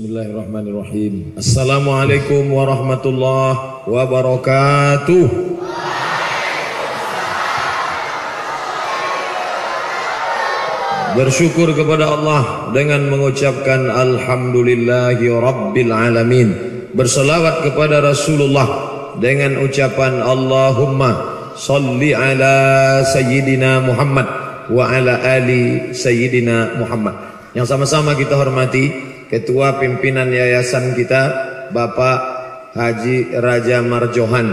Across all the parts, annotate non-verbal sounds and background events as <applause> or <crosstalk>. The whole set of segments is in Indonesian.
Bismillahirrahmanirrahim. Assalamualaikum warahmatullahi wabarakatuh. Bersyukur kepada Allah dengan mengucapkan Alhamdulillahi Rabbil Alamin Berselawat kepada Rasulullah dengan ucapan Allahumma Salli ala Sayyidina Muhammad Wa ala ali Sayyidina Muhammad Yang sama-sama kita hormati Ketua Pimpinan Yayasan kita Bapak Haji Raja Marjohan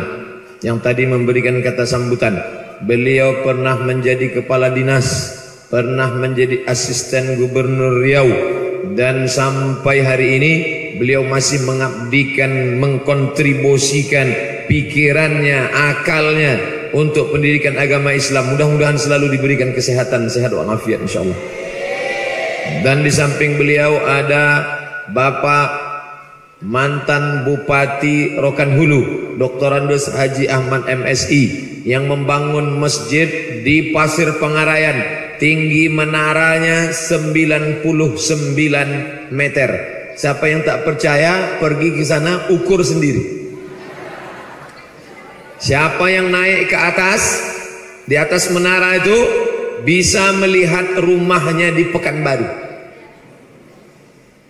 Yang tadi memberikan kata sambutan. Beliau pernah menjadi kepala dinas pernah menjadi asisten gubernur Riau dan sampai hari ini beliau masih mengabdikan mengkontribusikan pikirannya akalnya untuk pendidikan agama Islam. Mudah-mudahan selalu diberikan kesehatan sehat walafiat insyaallah dan di samping beliau ada Bapak mantan Bupati Rokan Hulu Dr. Andes Haji Ahmad MSI yang membangun masjid di Pasir Pengarayan tinggi menaranya 99 meter. Siapa yang tak percaya pergi ke sana ukur sendiri. Siapa yang naik ke atas di atas menara itu bisa melihat rumahnya di Pekanbaru.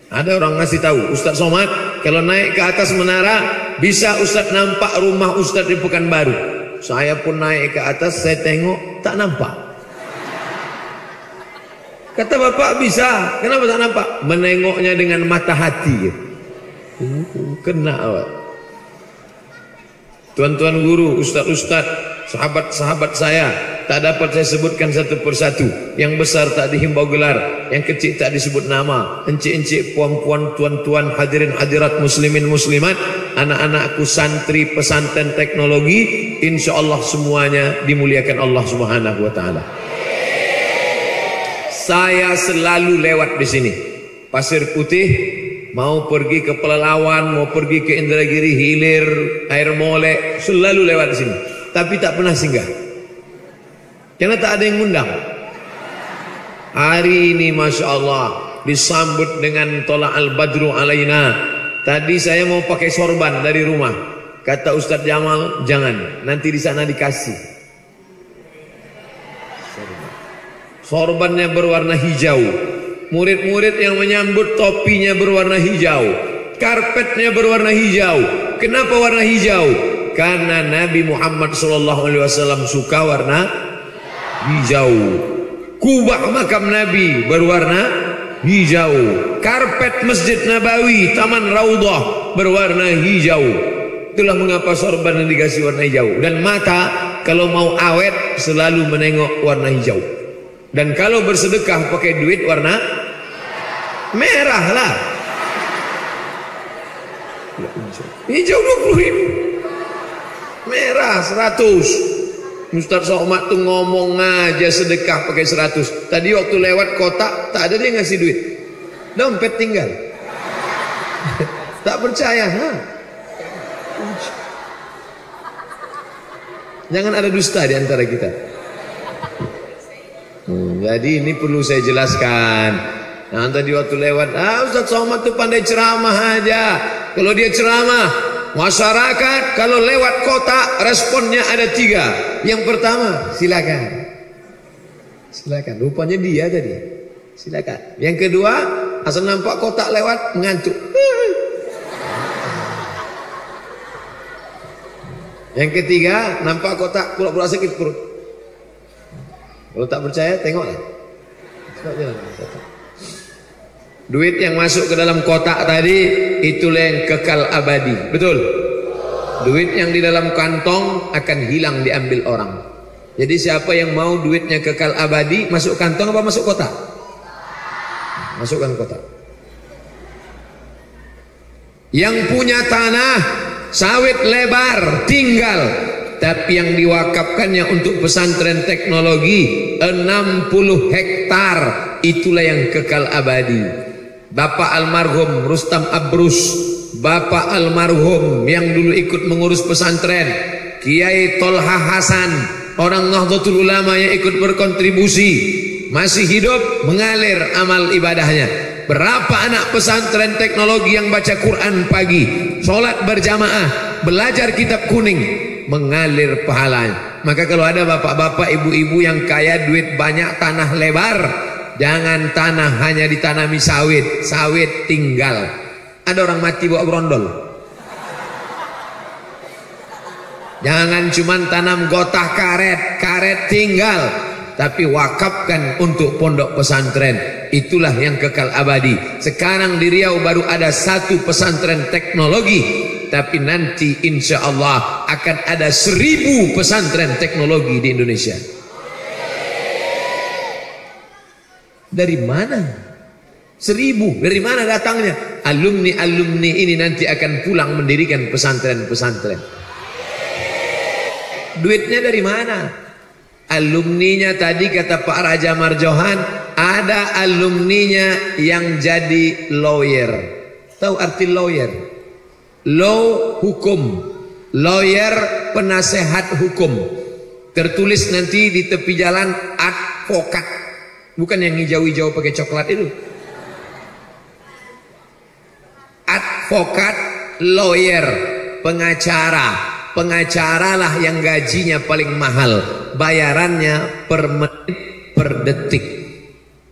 Ada orang ngasih tahu, Ustaz Somad, kalau naik ke atas menara bisa Ustaz nampak rumah Ustaz di Pekanbaru. Saya pun naik ke atas, saya tengok tak nampak. Kata bapak bisa. Kenapa tak nampak? Menengoknya dengan mata hati. Kena awak. Tuan-tuan guru, ustaz-ustaz, sahabat-sahabat saya tak dapat saya sebutkan satu persatu. Yang besar tak dihimbau gelar, yang kecil tak disebut nama. Encik-encik, puan-puan, tuan-tuan, hadirin hadirat muslimin muslimat, anak-anakku santri pesantren teknologi, insya Allah semuanya dimuliakan Allah Subhanahu wa taala. Saya selalu lewat di sini. Pasir Putih mau pergi ke Pelalawan, mau pergi ke Indragiri Hilir, Air Mole, selalu lewat di sini. Tapi tak pernah singgah. Karena tak ada yang ngundang. Hari ini Masya Allah disambut dengan tolak al-badru alaina. Tadi saya mau pakai sorban dari rumah. Kata Ustadz Jamal, jangan. Nanti di sana dikasih. sorbannya berwarna hijau murid-murid yang menyambut topinya berwarna hijau karpetnya berwarna hijau kenapa warna hijau karena Nabi Muhammad SAW suka warna hijau kubah makam Nabi berwarna hijau karpet Masjid Nabawi Taman Raudhah berwarna hijau itulah mengapa sorban yang dikasih warna hijau dan mata kalau mau awet selalu menengok warna hijau dan kalau bersedekah pakai duit warna merah lah. Hijau 20 ribu. Merah 100. Ustaz Somad tuh ngomong aja sedekah pakai 100. Tadi waktu lewat kotak tak ada dia ngasih duit. Dompet tinggal. <laughs> tak percaya, ha? Jangan ada dusta di antara kita. Hmm, jadi ini perlu saya jelaskan. Nah, tadi waktu lewat, ah Ustaz Somad tuh pandai ceramah aja. Kalau dia ceramah, masyarakat kalau lewat kota responnya ada tiga. Yang pertama, silakan. Silakan. Rupanya dia tadi. Silakan. Yang kedua, asal nampak kotak lewat mengantuk. Yang ketiga, nampak kotak pula-pula sakit perut. Kalau tak percaya tengoklah. Duit yang masuk ke dalam kotak tadi itulah yang kekal abadi. Betul? Duit yang di dalam kantong akan hilang diambil orang. Jadi siapa yang mau duitnya kekal abadi masuk kantong apa masuk kotak? Masukkan kotak. Yang punya tanah sawit lebar tinggal tapi yang diwakafkannya untuk pesantren teknologi 60 hektar itulah yang kekal abadi Bapak almarhum Rustam Abrus Bapak almarhum yang dulu ikut mengurus pesantren Kiai Tolha Hasan orang Nahdlatul Ulama yang ikut berkontribusi masih hidup mengalir amal ibadahnya Berapa anak pesantren teknologi yang baca Quran pagi, sholat berjamaah, belajar kitab kuning, mengalir pahalanya. Maka kalau ada bapak-bapak, ibu-ibu yang kaya duit banyak tanah lebar, jangan tanah hanya ditanami sawit, sawit tinggal. Ada orang mati bawa brondol. Jangan cuma tanam gotah karet, karet tinggal tapi wakafkan untuk pondok pesantren. Itulah yang kekal abadi. Sekarang di Riau baru ada satu pesantren teknologi, tapi nanti insya Allah akan ada seribu pesantren teknologi di Indonesia. Dari mana? Seribu. Dari mana datangnya? Alumni-alumni ini nanti akan pulang mendirikan pesantren-pesantren. Duitnya dari mana? Alumninya tadi kata Pak Raja Marjohan ada alumninya yang jadi lawyer. Tahu arti lawyer? Law hukum. Lawyer penasehat hukum. Tertulis nanti di tepi jalan advokat. Bukan yang hijau-hijau pakai coklat itu. Advokat, lawyer, pengacara, pengacara lah yang gajinya paling mahal. Bayarannya per menit per detik.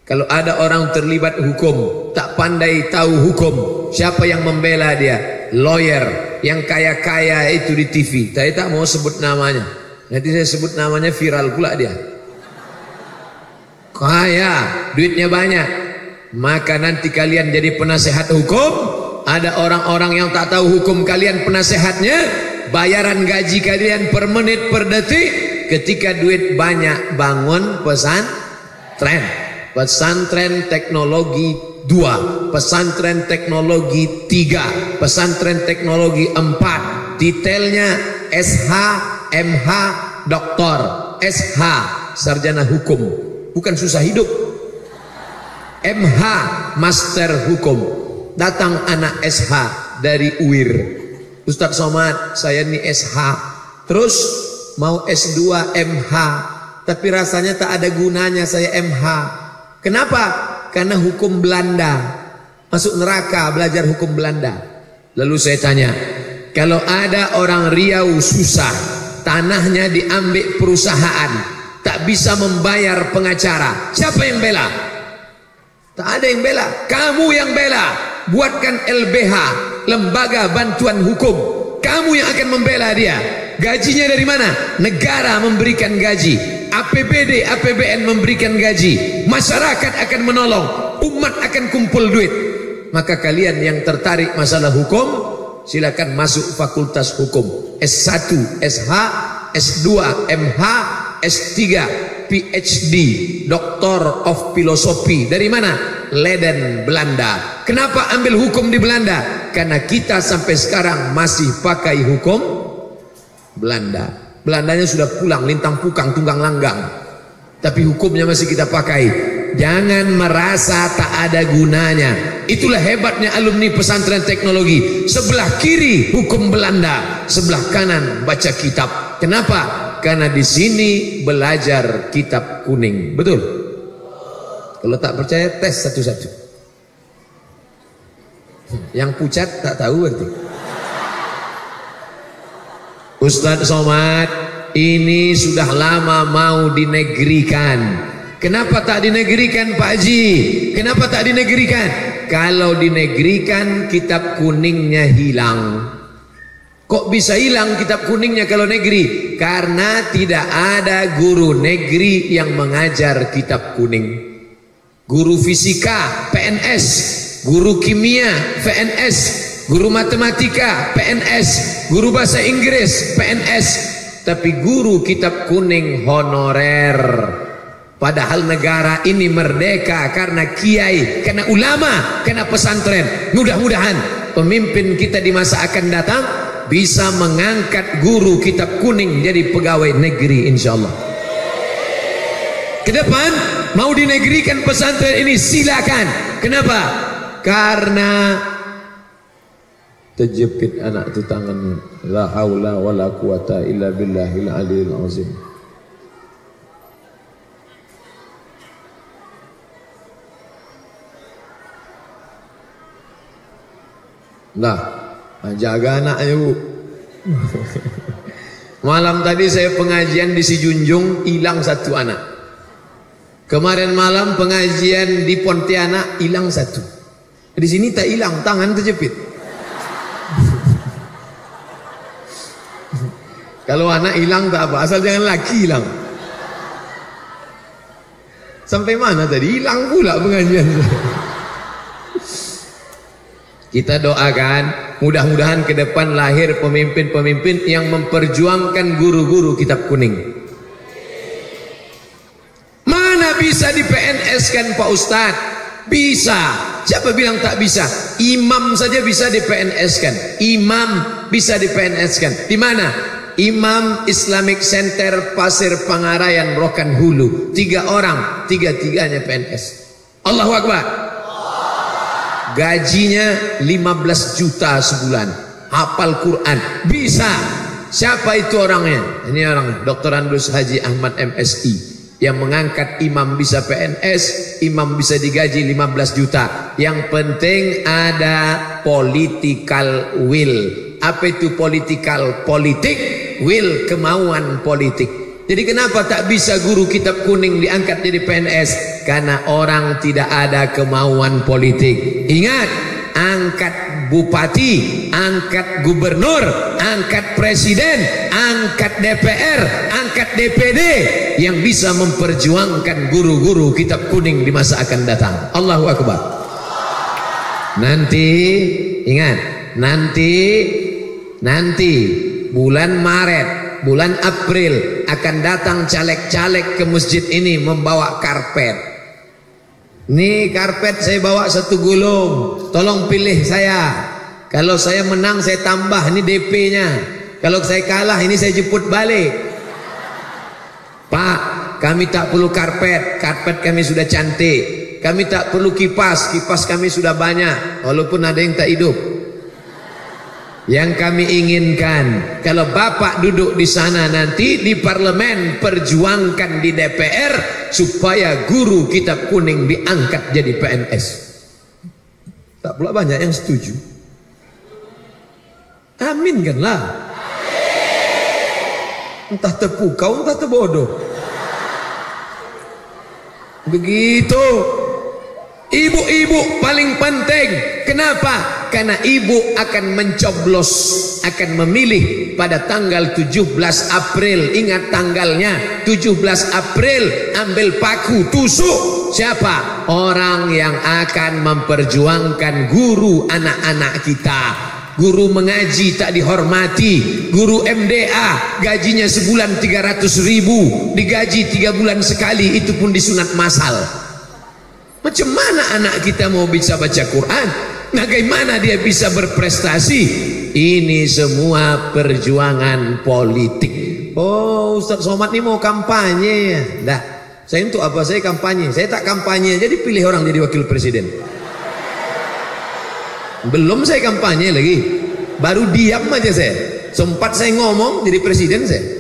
Kalau ada orang terlibat hukum tak pandai tahu hukum siapa yang membela dia? Lawyer yang kaya-kaya itu di TV saya tak mau sebut namanya. Nanti saya sebut namanya viral pula dia kaya duitnya banyak. Maka nanti kalian jadi penasehat hukum. Ada orang-orang yang tak tahu hukum kalian penasehatnya bayaran gaji kalian per menit per detik. Ketika duit banyak bangun pesantren. Pesantren teknologi dua pesantren teknologi tiga pesantren teknologi empat. Detailnya SH MH doktor SH sarjana hukum bukan susah hidup. MH master hukum. Datang anak SH dari UIR. Ustadz Somad saya ini SH terus mau S2 MH tapi rasanya tak ada gunanya saya MH kenapa? karena hukum Belanda. Masuk neraka belajar hukum Belanda. Lalu saya tanya kalau ada orang Riau susah tanahnya diambil perusahaan tak bisa membayar pengacara siapa yang bela? tak ada yang bela kamu yang bela buatkan LBH, lembaga bantuan hukum. Kamu yang akan membela dia. Gajinya dari mana? Negara memberikan gaji. APBD, APBN memberikan gaji. Masyarakat akan menolong. Umat akan kumpul duit. Maka kalian yang tertarik masalah hukum, silakan masuk fakultas hukum. S1, SH, S2, MH, S3, PhD, Doctor of Philosophy. Dari mana? Leiden Belanda. Kenapa ambil hukum di Belanda? Karena kita sampai sekarang masih pakai hukum Belanda. Belandanya sudah pulang, lintang pukang, tunggang langgang. Tapi hukumnya masih kita pakai. Jangan merasa tak ada gunanya. Itulah hebatnya alumni pesantren teknologi. Sebelah kiri hukum Belanda, sebelah kanan baca kitab. Kenapa? Karena di sini belajar kitab kuning. Betul? Kalau tak percaya tes satu-satu. Yang pucat tak tahu berarti. Ustadz Somad, ini sudah lama mau dinegerikan. Kenapa tak dinegerikan Pak Haji? Kenapa tak dinegerikan? Kalau dinegerikan kitab kuningnya hilang. Kok bisa hilang kitab kuningnya kalau negeri? Karena tidak ada guru negeri yang mengajar kitab kuning guru fisika PNS, guru kimia PNS, guru matematika PNS, guru bahasa Inggris PNS, tapi guru kitab kuning honorer. Padahal negara ini merdeka karena kiai, karena ulama, karena pesantren. Mudah-mudahan pemimpin kita di masa akan datang bisa mengangkat guru kitab kuning jadi pegawai negeri insyaallah. Ke depan Mau dinegerikan pesantren ini silakan. Kenapa? Karena terjepit anak itu tangannya. La haula wala quwata illa billahil aliyil azim. Lah, jaga anak ayo. Malam tadi saya pengajian di Sijunjung hilang satu anak. Kemarin malam pengajian di Pontianak hilang satu. Di sini tak hilang, tangan terjepit. Kalau anak hilang tak apa, asal jangan laki hilang. Sampai mana tadi? Hilang pula pengajian. Kita doakan Mudah-mudahan ke depan lahir pemimpin-pemimpin yang memperjuangkan guru-guru kitab kuning. Mana bisa di PNS kan Pak Ustadz? Bisa. Siapa bilang tak bisa? Imam saja bisa di PNS kan. Imam bisa di PNS kan. Di mana? Imam Islamic Center Pasir Pangarayan Rokan Hulu. Tiga orang, tiga-tiganya PNS. Allahu Akbar. Gajinya 15 juta sebulan. Hafal Quran. Bisa. Siapa itu orangnya? Ini orang Dr. Andus Haji Ahmad MSI yang mengangkat imam bisa PNS, imam bisa digaji 15 juta. Yang penting ada political will. Apa itu political? Politik, will kemauan politik. Jadi kenapa tak bisa guru kitab kuning diangkat jadi PNS? Karena orang tidak ada kemauan politik. Ingat, angkat bupati, angkat gubernur, angkat presiden, angkat DPR, angkat DPD yang bisa memperjuangkan guru-guru kitab kuning di masa akan datang. Allahu Akbar. Nanti ingat, nanti nanti bulan Maret bulan April akan datang caleg-caleg ke masjid ini membawa karpet. Ini karpet saya bawa satu gulung. Tolong pilih saya. Kalau saya menang saya tambah ini DP-nya. Kalau saya kalah ini saya jemput balik. Pak, kami tak perlu karpet. Karpet kami sudah cantik. Kami tak perlu kipas. Kipas kami sudah banyak. Walaupun ada yang tak hidup. Yang kami inginkan kalau Bapak duduk di sana nanti di parlemen perjuangkan di DPR supaya guru kitab kuning diangkat jadi PNS. Tak pula banyak yang setuju. Amin kan lah. Entah terpukau, entah terbodoh. Begitu Ibu-ibu paling penting. Kenapa? Karena ibu akan mencoblos, akan memilih pada tanggal 17 April. Ingat tanggalnya, 17 April ambil paku tusuk. Siapa? Orang yang akan memperjuangkan guru anak-anak kita. Guru mengaji tak dihormati Guru MDA gajinya sebulan 300 ribu Digaji 3 bulan sekali itu pun disunat masal Macam mana anak kita mau bisa baca Quran? Bagaimana dia bisa berprestasi? Ini semua perjuangan politik. Oh, Ustaz Somad ini mau kampanye ya? Dah. Saya untuk apa saya kampanye? Saya tak kampanye, jadi pilih orang jadi wakil presiden. Belum saya kampanye lagi. Baru diam aja saya. Sempat saya ngomong jadi presiden saya.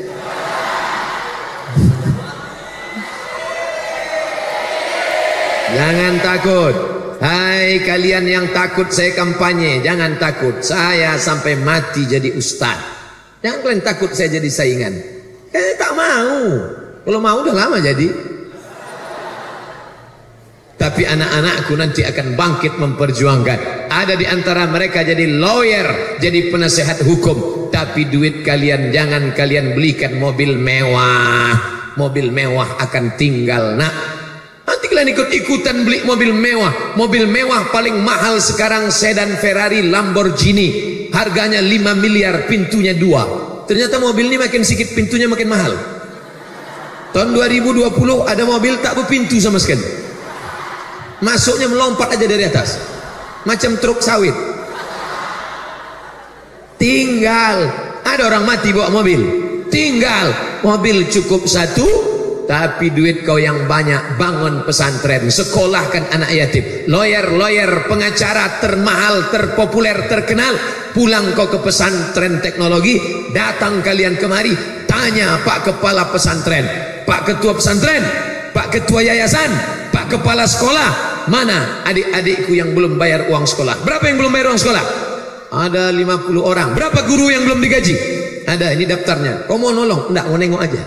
Jangan takut. Hai kalian yang takut saya kampanye, jangan takut. Saya sampai mati jadi ustaz. Jangan kalian takut saya jadi saingan. Kalian tak mau. Kalau mau udah lama jadi. Tapi anak-anakku nanti akan bangkit memperjuangkan. Ada di antara mereka jadi lawyer, jadi penasehat hukum. Tapi duit kalian jangan kalian belikan mobil mewah. Mobil mewah akan tinggal nak kalian ikut-ikutan beli mobil mewah. Mobil mewah paling mahal sekarang sedan Ferrari Lamborghini. Harganya 5 miliar, pintunya dua. Ternyata mobil ini makin sedikit pintunya makin mahal. Tahun 2020 ada mobil tak berpintu sama sekali. Masuknya melompat aja dari atas. Macam truk sawit. Tinggal ada orang mati bawa mobil. Tinggal mobil cukup satu tapi duit kau yang banyak bangun pesantren, sekolahkan anak yatim. Lawyer-lawyer, pengacara termahal, terpopuler, terkenal. Pulang kau ke pesantren teknologi, datang kalian kemari, tanya Pak Kepala Pesantren, Pak Ketua Pesantren, Pak Ketua Yayasan, Pak Kepala Sekolah, mana adik-adikku yang belum bayar uang sekolah? Berapa yang belum bayar uang sekolah? Ada 50 orang. Berapa guru yang belum digaji? Ada, ini daftarnya. Kau mau nolong? Enggak, mau nengok aja.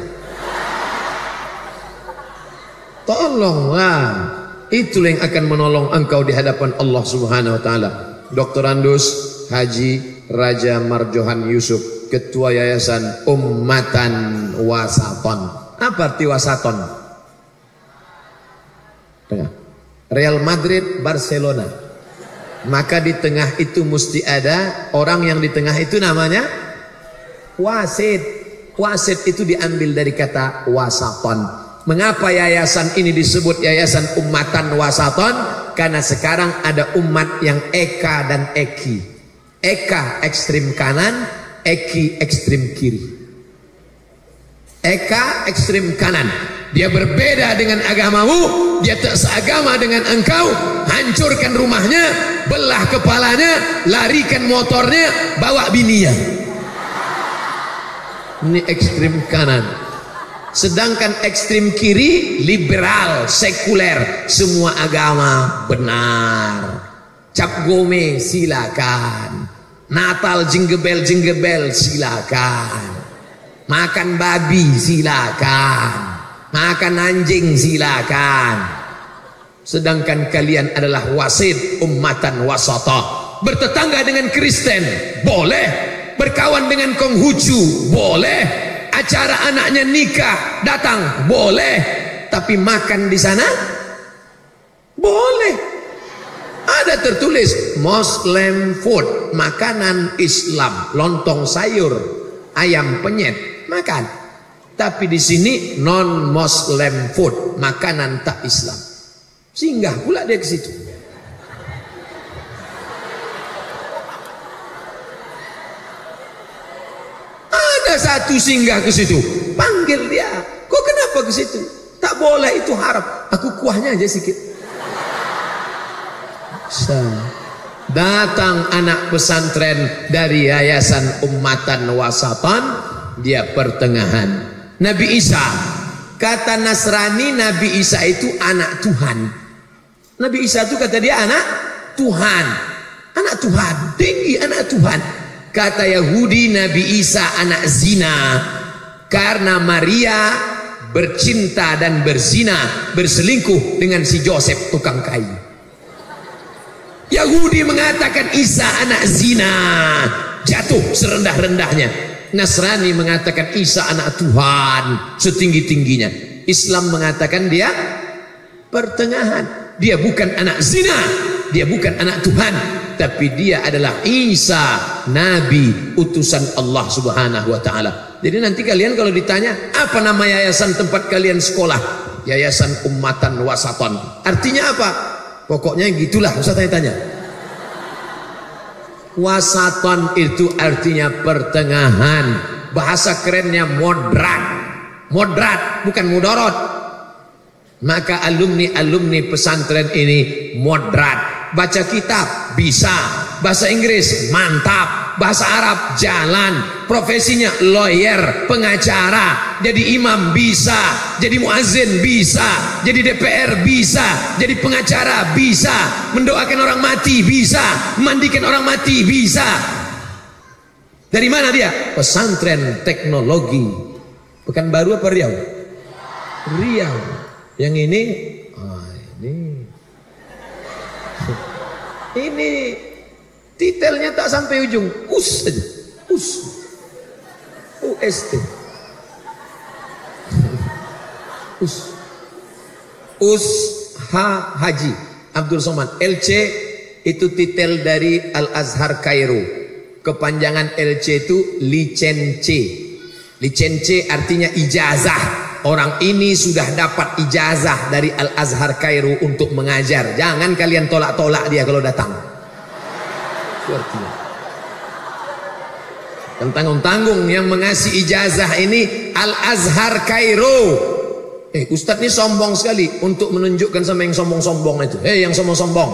Tolonglah. Itulah yang akan menolong engkau di hadapan Allah Subhanahu wa taala. Dr. Andus Haji Raja Marjohan Yusuf, Ketua Yayasan Ummatan Wasaton. Apa arti Wasaton? Tengah. Real Madrid, Barcelona. Maka di tengah itu mesti ada orang yang di tengah itu namanya wasit. Wasit itu diambil dari kata wasaton. Mengapa yayasan ini disebut yayasan ummatan wasaton? Karena sekarang ada umat yang eka dan eki. Eka ekstrim kanan, eki ekstrim kiri. Eka ekstrim kanan. Dia berbeda dengan agamamu, dia tak seagama dengan engkau, hancurkan rumahnya, belah kepalanya, larikan motornya, bawa bininya. Ini ekstrim kanan. Sedangkan ekstrim kiri liberal, sekuler, semua agama benar. Cap gome silakan. Natal jinggebel jinggebel silakan. Makan babi silakan. Makan anjing silakan. Sedangkan kalian adalah wasit ummatan wasata. Bertetangga dengan Kristen boleh. Berkawan dengan Konghucu boleh acara anaknya nikah datang. Boleh tapi makan di sana? Boleh. Ada tertulis Muslim food makanan Islam. Lontong sayur ayam penyet makan. Tapi di sini non Muslim food makanan tak Islam. Singgah pula dia ke situ satu singgah ke situ. Panggil dia. Kok kenapa ke situ? Tak boleh itu haram. Aku kuahnya aja sedikit. Datang anak pesantren dari Yayasan Ummatan Wasatan, dia pertengahan. Nabi Isa, kata Nasrani Nabi Isa itu anak Tuhan. Nabi Isa itu kata dia anak Tuhan. Anak Tuhan, tinggi anak Tuhan. Kata Yahudi Nabi Isa anak zina karena Maria bercinta dan berzina, berselingkuh dengan si Joseph tukang kayu. Yahudi mengatakan Isa anak zina, jatuh serendah-rendahnya. Nasrani mengatakan Isa anak Tuhan, setinggi-tingginya. Islam mengatakan dia pertengahan. Dia bukan anak zina, dia bukan anak Tuhan, tapi dia adalah Isa nabi utusan Allah Subhanahu wa taala. Jadi nanti kalian kalau ditanya apa nama yayasan tempat kalian sekolah? Yayasan Ummatan Wasaton. Artinya apa? Pokoknya gitulah usah tanya-tanya. Wasaton itu artinya pertengahan. Bahasa kerennya moderat. Moderat bukan mudorot. Maka alumni-alumni pesantren ini moderat baca kitab bisa, bahasa Inggris mantap, bahasa Arab jalan, profesinya lawyer, pengacara, jadi imam bisa, jadi muazin bisa, jadi DPR bisa, jadi pengacara bisa, mendoakan orang mati bisa, mandikan orang mati bisa. Dari mana dia? Pesantren teknologi. Bukan baru apa Riau? Riau. Yang ini, ah ini ini titelnya tak sampai ujung. Us saja. Us. UST. <laughs> Us. Us Ha Haji Abdul Somad. LC itu titel dari Al Azhar Kairo. Kepanjangan LC itu licence. Licence artinya ijazah. Orang ini sudah dapat ijazah dari Al-Azhar Kairo untuk mengajar. Jangan kalian tolak-tolak dia kalau datang. Tentang-tanggung yang mengasih ijazah ini Al-Azhar Kairo. Eh, Ustadz ini sombong sekali untuk menunjukkan sama yang sombong-sombong itu. Eh, yang sombong-sombong.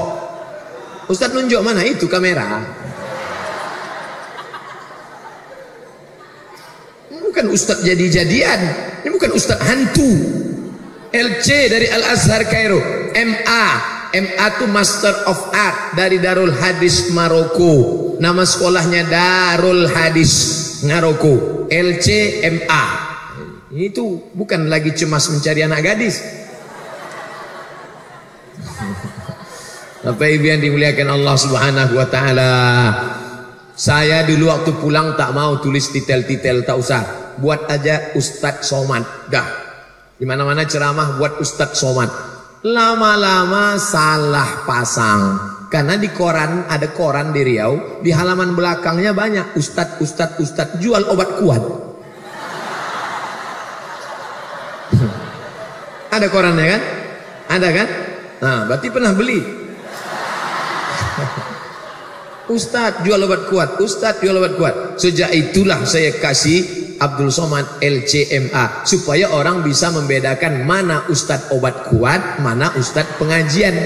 Ustadz nunjuk mana itu kamera? Bukan ustaz jadi-jadian. Ini bukan ustaz hantu. LC dari Al-Azhar Kairo. MA. MA itu Master of Art dari Darul Hadis Maroko. Nama sekolahnya Darul Hadis Ngaroko LCMA. Itu bukan lagi cemas mencari anak gadis. <laughs> Bapak Ibu yang dimuliakan Allah Subhanahu wa taala. Saya dulu waktu pulang tak mau tulis titel-titel tak usah. Buat aja Ustadz Somad. Dah. Di mana-mana ceramah buat Ustadz Somad. Lama-lama salah pasang. Karena di koran ada koran di Riau, di halaman belakangnya banyak Ustadz, Ustadz, Ustadz jual obat kuat. <laughs> ada korannya kan? Ada kan? Nah, berarti pernah beli. <laughs> Ustadz jual obat kuat, Ustadz jual obat kuat. Sejak itulah saya kasih Abdul Somad LCMA supaya orang bisa membedakan mana Ustadz obat kuat, mana Ustadz pengajian.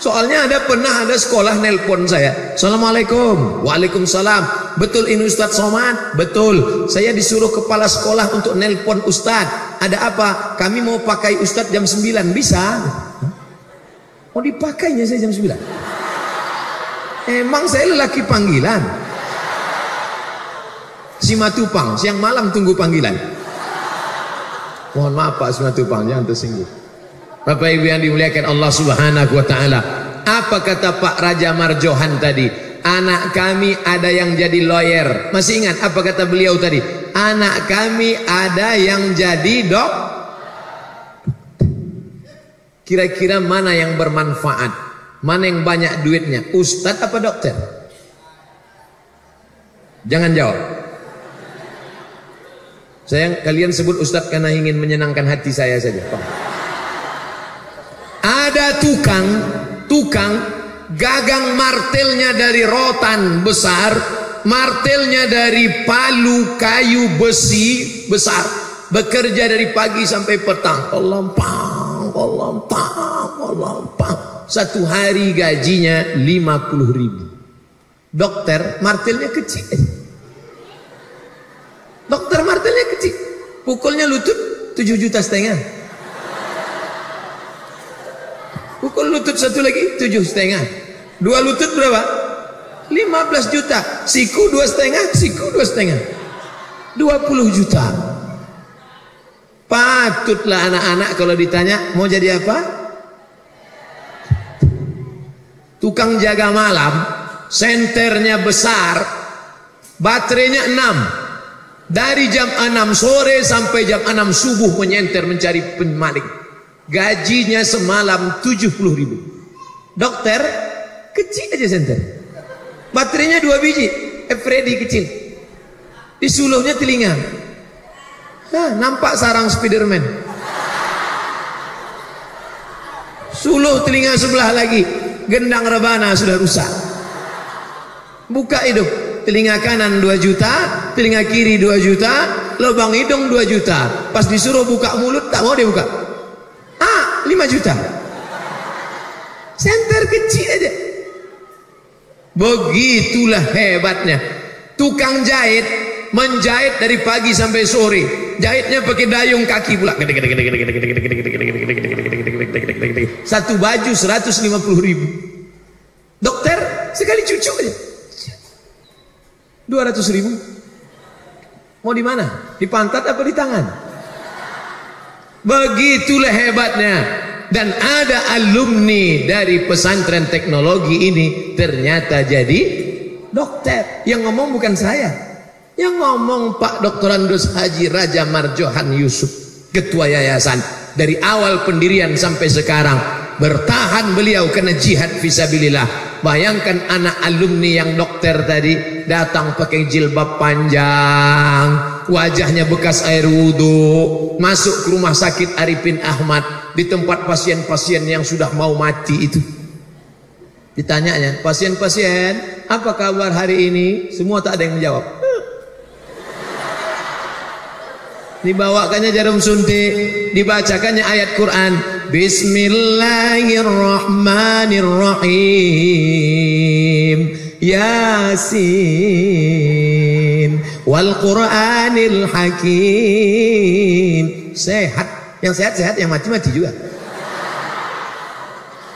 Soalnya ada pernah ada sekolah nelpon saya. Assalamualaikum. Waalaikumsalam. Betul ini Ustadz Somad? Betul. Saya disuruh kepala sekolah untuk nelpon Ustadz. Ada apa? Kami mau pakai Ustadz jam 9. Bisa? Mau dipakainya saya jam 9. Emang saya lelaki panggilan. Simatupang, siang malam tunggu panggilan. Mohon maaf Pak Simatupang, jangan tersinggung. Bapak Ibu yang dimuliakan Allah Subhanahu wa taala. Apa kata Pak Raja Marjohan tadi? Anak kami ada yang jadi lawyer. Masih ingat apa kata beliau tadi? Anak kami ada yang jadi dok. Kira-kira mana yang bermanfaat? Mana yang banyak duitnya? Ustadz apa dokter? Jangan jawab. Saya kalian sebut ustadz karena ingin menyenangkan hati saya saja. Ada tukang, tukang gagang martelnya dari rotan besar, martelnya dari palu kayu besi besar, bekerja dari pagi sampai petang. Allah pang, Allah pang, Allah pang. Satu hari gajinya 50 ribu. Dokter martilnya kecil. Dokter martilnya kecil. Pukulnya lutut 7 juta setengah. Pukul lutut satu lagi 7 setengah. Dua lutut berapa? 15 juta. Siku dua setengah, siku dua setengah. 20 juta. Patutlah anak-anak kalau ditanya mau jadi apa? tukang jaga malam, senternya besar, baterainya 6. Dari jam 6 sore sampai jam 6 subuh menyenter mencari pemaling. Gajinya semalam 70 ribu. Dokter, kecil aja senter. Baterainya dua biji, Freddy kecil. Di suluhnya telinga. Nah, nampak sarang Spiderman. Suluh telinga sebelah lagi gendang rebana sudah rusak. Buka hidup, telinga kanan 2 juta, telinga kiri 2 juta, lubang hidung 2 juta. Pas disuruh buka mulut tak mau dia buka. Ah, 5 juta. Senter kecil aja. Begitulah hebatnya. Tukang jahit menjahit dari pagi sampai sore. Jahitnya pakai dayung kaki pula. Satu baju 150 ribu. Dokter sekali cucu aja. 200 ribu. Mau di mana? Di pantat apa di tangan? Begitulah hebatnya. Dan ada alumni dari pesantren teknologi ini ternyata jadi dokter. Yang ngomong bukan saya. Yang ngomong Pak Dr. Andus Haji Raja Marjohan Yusuf, ketua yayasan dari awal pendirian sampai sekarang bertahan beliau kena jihad visabilillah. Bayangkan anak alumni yang dokter tadi datang pakai jilbab panjang, wajahnya bekas air wudhu, masuk ke rumah sakit Arifin Ahmad di tempat pasien-pasien yang sudah mau mati itu. Ditanyanya, pasien-pasien, apa kabar hari ini? Semua tak ada yang menjawab. dibawakannya jarum suntik, dibacakannya ayat Quran. Bismillahirrahmanirrahim. Yasin wal Qur'anil Hakim. Sehat, yang sehat sehat, yang mati mati juga.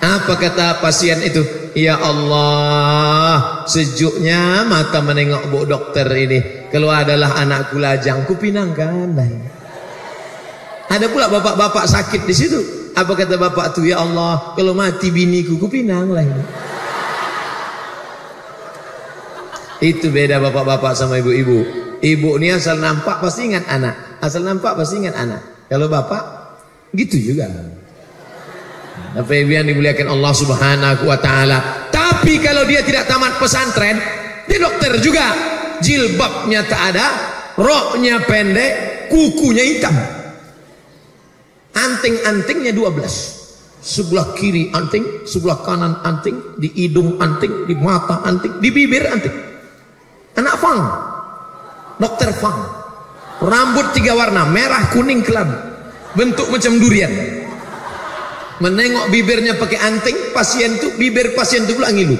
Apa kata pasien itu? Ya Allah, sejuknya mata menengok bu dokter ini. Kalau adalah anakku lajang, ku pinangkan. Ada pula bapak-bapak sakit di situ. Apa kata bapak tu? Ya Allah, kalau mati biniku, ku pinang lah ini. Itu beda bapak-bapak sama ibu-ibu. Ibu ini asal nampak pasti ingat anak. Asal nampak pasti ingat anak. Kalau bapak, gitu juga. Apa yang dimuliakan Allah Subhanahu wa taala. Tapi kalau dia tidak tamat pesantren, dia dokter juga. Jilbabnya tak ada, roknya pendek, kukunya hitam. Anting-antingnya 12. Sebelah kiri anting, sebelah kanan anting, di hidung anting, di mata anting, di bibir anting. Anak Fang. Dokter Fang. Rambut tiga warna, merah, kuning, kelabu. Bentuk macam durian menengok bibirnya pakai anting pasien itu bibir pasien itu pula ngilu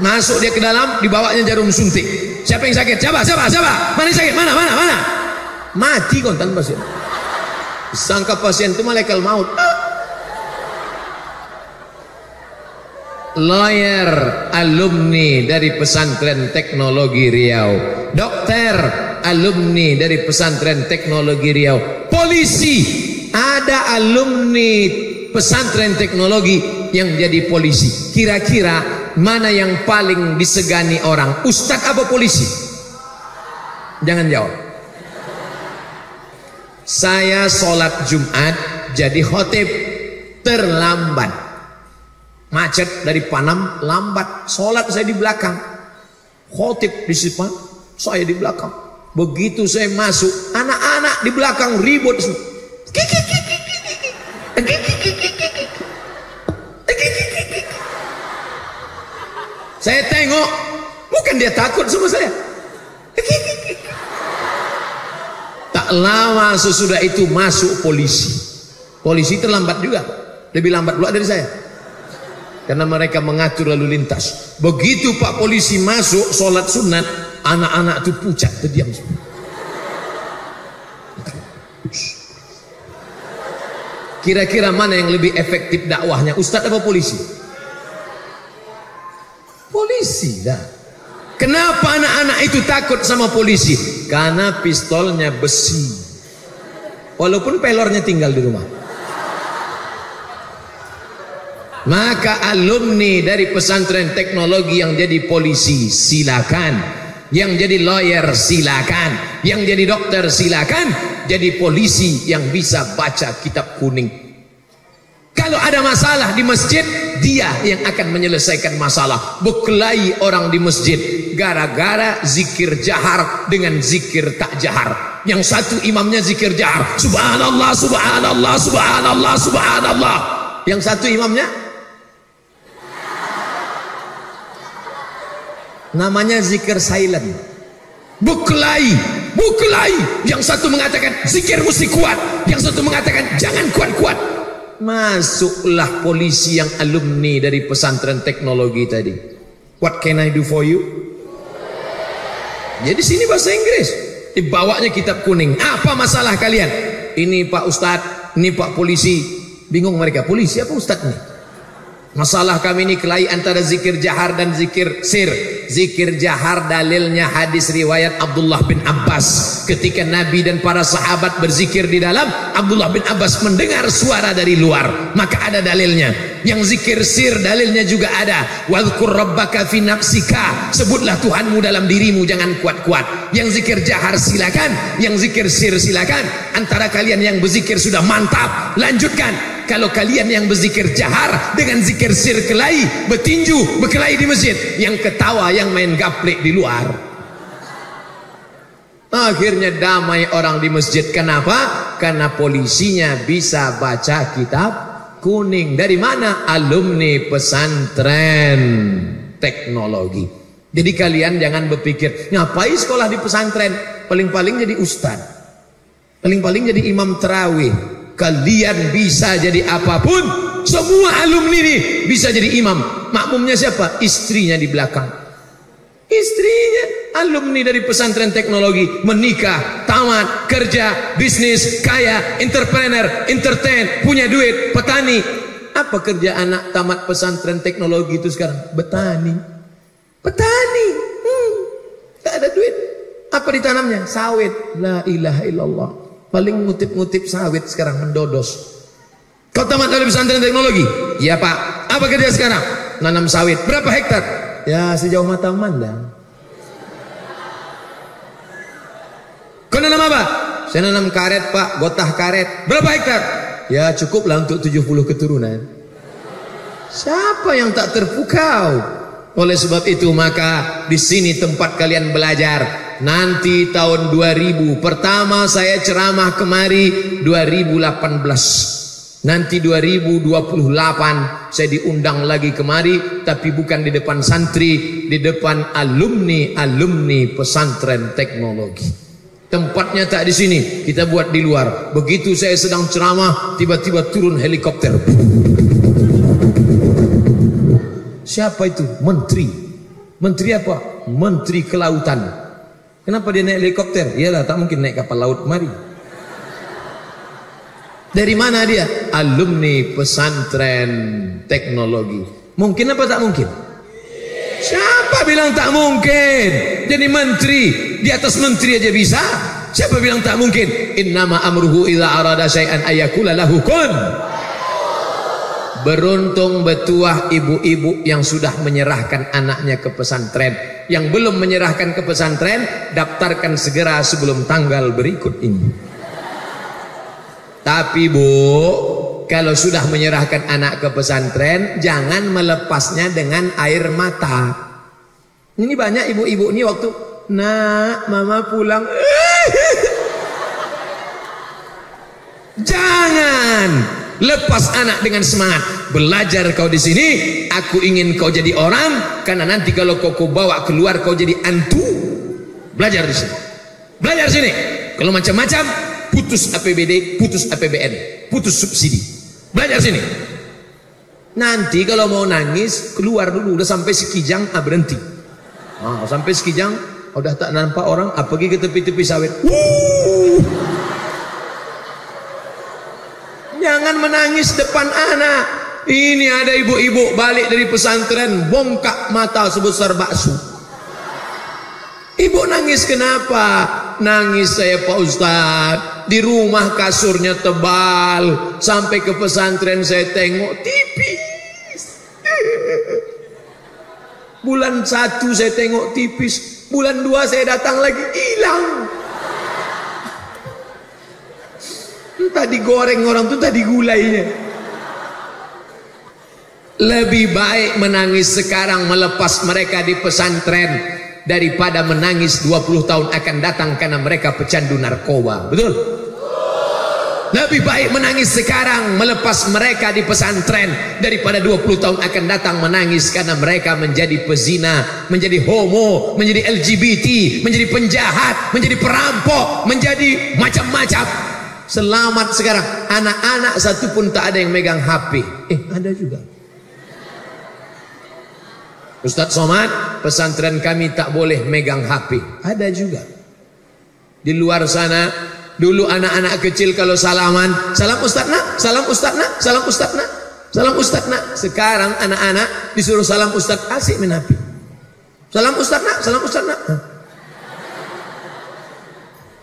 masuk dia ke dalam dibawanya jarum suntik siapa yang sakit siapa siapa siapa mana yang sakit mana mana mana mati kontan pasien. Sangka pasien itu malaikat maut. Lawyer alumni dari pesantren teknologi Riau. Dokter alumni dari pesantren teknologi Riau. Polisi ada alumni pesantren teknologi yang jadi polisi. Kira-kira mana yang paling disegani orang? Ustadz apa polisi? Jangan jawab saya sholat Jumat jadi khotib. Terlambat. Macet dari Panam lambat. Sholat saya di belakang. Khotib di depan saya di belakang. Begitu saya masuk anak-anak di belakang ribut saya tengok bukan dia takut sama saya lama sesudah itu masuk polisi polisi terlambat juga lebih lambat pula dari saya karena mereka mengatur lalu lintas. Begitu Pak polisi masuk sholat sunat, anak-anak itu pucat, terdiam Kira-kira mana yang lebih efektif dakwahnya, Ustadz apa polisi? Polisi dah. Kenapa anak-anak itu takut sama polisi? Karena pistolnya besi. Walaupun pelornya tinggal di rumah. Maka alumni dari pesantren teknologi yang jadi polisi silakan, yang jadi lawyer silakan, yang jadi dokter silakan, jadi polisi yang bisa baca kitab kuning. Kalau ada masalah di masjid, dia yang akan menyelesaikan masalah. Bekelahi orang di masjid gara-gara zikir jahar dengan zikir tak jahar. Yang satu imamnya zikir jahar, subhanallah, subhanallah, subhanallah, subhanallah. Yang satu imamnya? Namanya zikir silent. Buklai buklai. Yang satu mengatakan zikir mesti kuat. Yang satu mengatakan jangan kuat-kuat. Masuklah polisi yang alumni dari pesantren teknologi tadi. What can I do for you jadi sini bahasa Inggris dibawanya kitab kuning apa masalah kalian ini Pak Ustadz ini Pak polisi bingung mereka polisi apa Ustadz nih Masalah kami ini kelahi antara zikir jahar dan zikir sir. Zikir jahar dalilnya hadis riwayat Abdullah bin Abbas. Ketika Nabi dan para sahabat berzikir di dalam, Abdullah bin Abbas mendengar suara dari luar. Maka ada dalilnya. Yang zikir sir dalilnya juga ada. Wadhkur rabbaka fi nafsika. Sebutlah Tuhanmu dalam dirimu, jangan kuat-kuat. Yang zikir jahar silakan, yang zikir sir silakan. Antara kalian yang berzikir sudah mantap, lanjutkan kalau kalian yang berzikir jahar dengan zikir sir kelahi bertinju berkelahi di masjid yang ketawa yang main gaplek di luar akhirnya damai orang di masjid kenapa? karena polisinya bisa baca kitab kuning. Dari mana? alumni pesantren teknologi. Jadi kalian jangan berpikir ngapain sekolah di pesantren? Paling-paling jadi ustad paling-paling jadi imam terawih. Kalian bisa jadi apa pun. Semua alumni ini bisa jadi imam. Makmumnya siapa? istrinya di belakang. Istrinya alumni dari pesantren teknologi menikah, tamat, kerja, bisnis, kaya, entrepreneur, entertain, punya duit, petani. Apa kerja anak tamat pesantren teknologi itu sekarang? Betani. Petani. Hmm. Tak ada duit. Apa ditanamnya? Sawit. La ilaha illallah. Paling ngutip-ngutip sawit sekarang mendodos. Kau tamat dari pesantren teknologi? Iya pak. Apa kerja sekarang? Nanam sawit. Berapa hektar? Ya sejauh mata memandang. Kau nanam apa? Saya nanam karet pak, gotah karet. Berapa hektar? Ya cukuplah untuk 70 keturunan. Siapa yang tak terpukau? Oleh sebab itu maka di sini tempat kalian belajar. Nanti tahun 2000 pertama saya ceramah kemari 2018. Nanti 2028 saya diundang lagi kemari tapi bukan di depan santri, di depan alumni-alumni pesantren teknologi. Tempatnya tak di sini, kita buat di luar. Begitu saya sedang ceramah, tiba-tiba turun helikopter. Siapa itu? Menteri. Menteri apa? Menteri Kelautan. Kenapa dia naik helikopter? Iyalah, tak mungkin naik kapal laut mari. Dari mana dia? Alumni pesantren teknologi. Mungkin apa tak mungkin? Siapa bilang tak mungkin? Jadi menteri, di atas menteri aja bisa. Siapa bilang tak mungkin? Innama amruhu idza arada syai'an ayakula lahu kun. Beruntung betuah ibu-ibu yang sudah menyerahkan anaknya ke pesantren. Yang belum menyerahkan ke pesantren, daftarkan segera sebelum tanggal berikut ini. Tapi bu, kalau sudah menyerahkan anak ke pesantren, jangan melepasnya dengan air mata. Ini banyak ibu-ibu ini waktu, nak, mama pulang. <laughs> Jangan lepas anak dengan semangat. Belajar kau di sini, aku ingin kau jadi orang, karena nanti kalau kau kau bawa keluar kau jadi antu. Belajar di sini. Belajar di sini. Kalau macam-macam, putus APBD, putus APBN, putus subsidi. Belajar sini. Nanti kalau mau nangis keluar dulu udah sampai sekijang ah berhenti. Ah, sampai sekijang udah tak nampak orang ah pergi ke tepi-tepi sawit. Jangan menangis depan anak. Ini ada ibu-ibu balik dari pesantren bongkak mata sebesar bakso. Ibu nangis kenapa? Nangis saya Pak Ustaz. Di rumah kasurnya tebal. Sampai ke pesantren saya tengok tipis. <laughs> Bulan satu saya tengok tipis. Bulan dua saya datang lagi hilang. Entah digoreng orang tuh tadi gulainya. Lebih baik menangis sekarang melepas mereka di pesantren daripada menangis 20 tahun akan datang karena mereka pecandu narkoba. Betul? Lebih baik menangis sekarang melepas mereka di pesantren daripada 20 tahun akan datang menangis karena mereka menjadi pezina, menjadi homo, menjadi LGBT, menjadi penjahat, menjadi perampok, menjadi macam-macam. Selamat sekarang anak-anak satu pun tak ada yang megang HP. Eh, ada juga. Ustaz Somad, pesantren kami tak boleh megang HP. Ada juga. Di luar sana, dulu anak-anak kecil kalau salaman, salam Ustaz nak, salam Ustaz nak, salam Ustaz nak, salam Ustaz nak. Sekarang anak-anak disuruh salam Ustaz asik HP. Salam Ustaz nak, salam Ustaz nak.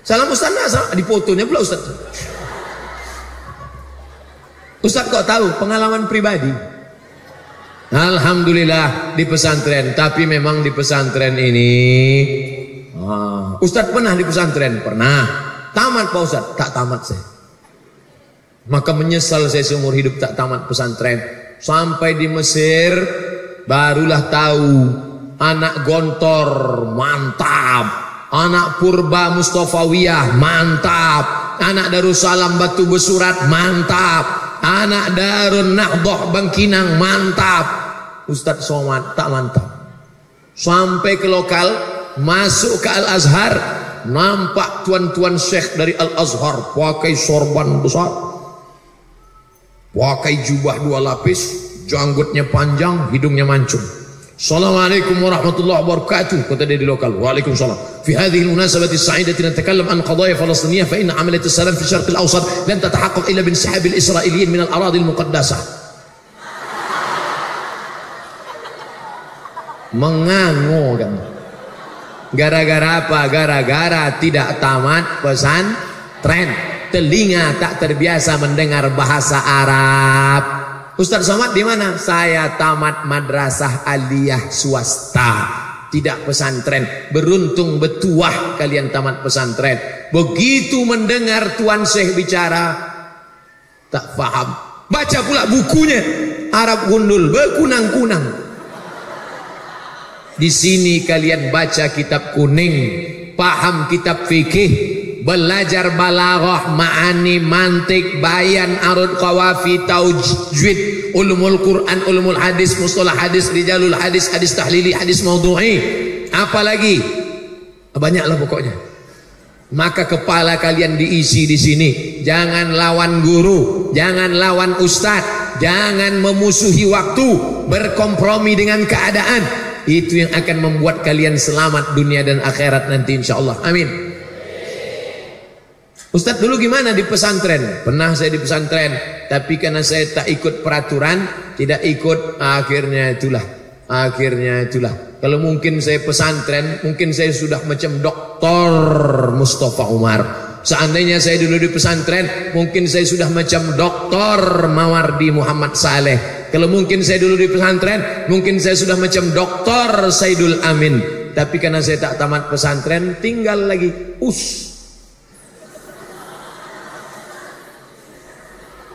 Salam Ustaz nak, salam. di fotonya pula Ustaz. Ustaz kok tahu pengalaman pribadi? Alhamdulillah di pesantren Tapi memang di pesantren ini ah, Ustadz pernah di pesantren? Pernah Tamat Pak Ustadz? Tak tamat saya Maka menyesal saya seumur hidup tak tamat pesantren Sampai di Mesir Barulah tahu Anak Gontor mantap Anak Purba Mustafawiyah mantap Anak Darussalam Batu Besurat mantap Anak Darun Nahdoh Bangkinang mantap. Ustadz Somad tak mantap. Sampai ke lokal, masuk ke Al-Azhar, nampak tuan-tuan syekh dari Al-Azhar pakai sorban besar pakai jubah dua lapis janggutnya panjang hidungnya mancung. Assalamualaikum warahmatullahi wabarakatuh. Kata dia di lokal. Waalaikumsalam. Fi hadhihi al-munasabati as-sa'idati natakallam an qadaya falastiniyah fa inna amaliyat as-salam fi syarqil al-awsat lan tatahaqqaq illa bin sahab al-isra'iliyyin min al-aradi al-muqaddasah mengangu kan? Gara-gara apa gara-gara tidak tamat pesan tren telinga tak terbiasa mendengar bahasa Arab Ustaz Somad di mana? Saya tamat madrasah aliyah swasta. Tidak pesantren. Beruntung betuah kalian tamat pesantren. Begitu mendengar Tuan Syekh bicara, tak faham. Baca pula bukunya. Arab gundul, berkunang-kunang. Di sini kalian baca kitab kuning, paham kitab fikih, belajar balaghah, ma'ani, mantik, bayan, arud qawafi, taujwid, ulumul Quran, ulumul hadis, mustalah hadis, rijalul hadis, hadis tahlili, hadis maudhu'i. Apalagi banyaklah pokoknya. Maka kepala kalian diisi di sini. Jangan lawan guru, jangan lawan ustadz, jangan memusuhi waktu, berkompromi dengan keadaan. Itu yang akan membuat kalian selamat dunia dan akhirat nanti insyaallah. Amin. Ustadz dulu gimana di pesantren? Pernah saya di pesantren, tapi karena saya tak ikut peraturan, tidak ikut, akhirnya itulah. Akhirnya itulah. Kalau mungkin saya pesantren, mungkin saya sudah macam doktor Mustafa Umar. Seandainya saya dulu di pesantren, mungkin saya sudah macam doktor Mawardi Muhammad Saleh. Kalau mungkin saya dulu di pesantren, mungkin saya sudah macam doktor Saidul Amin. Tapi karena saya tak tamat pesantren, tinggal lagi us